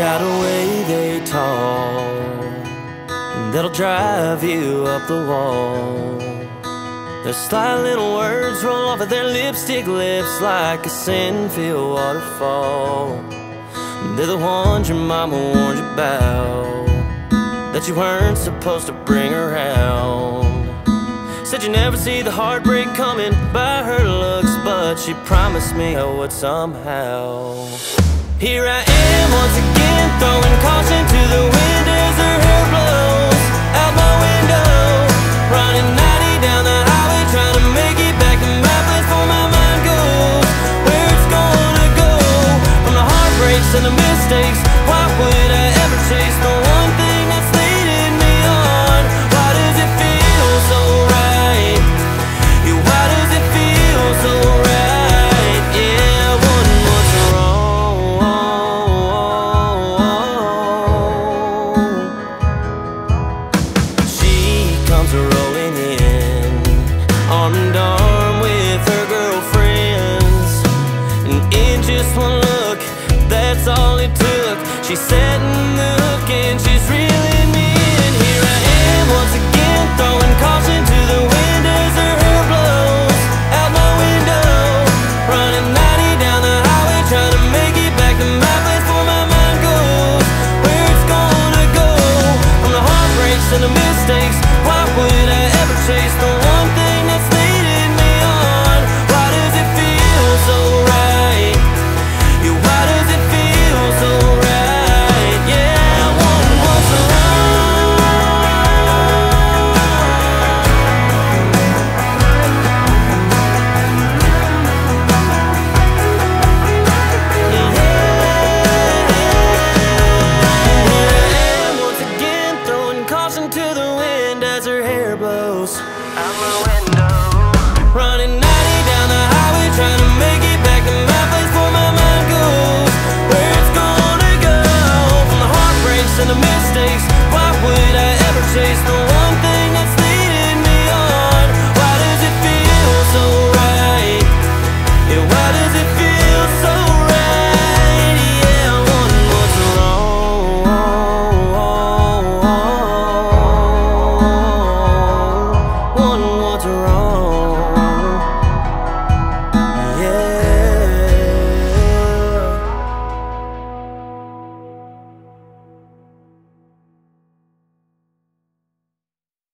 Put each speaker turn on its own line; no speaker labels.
Got a way they talk That'll drive you up the wall. Their sly little words roll off of their lipstick lips Like a sin-filled waterfall. They're the ones your mama warned you about That you weren't supposed to bring around. Said you never see the heartbreak coming by her looks But she promised me I would somehow Here I am once again throwing caution to the wind as her hair blows out my window. Running 90 down the highway trying to make it back to my place before my mind goes. Where it's gonna go from the heartbreaks and the mistakes Why would I ever chase just one look, that's all it took. She's setting the hook and she's reeling me in. Here I am once again, throwing caution to the wind as her hair blows out my window. Running 90 down the highway, trying to make it back to my place before my mind goes. Where it's gonna go from the heartbreaks and the mistakes. Why would I ever chase hair blows out my window. Running 90 down the highway, trying to make it back to my place before my mind goes. Where it's gonna go from the heartbreaks and the mistakes. Why would I ever chase the one?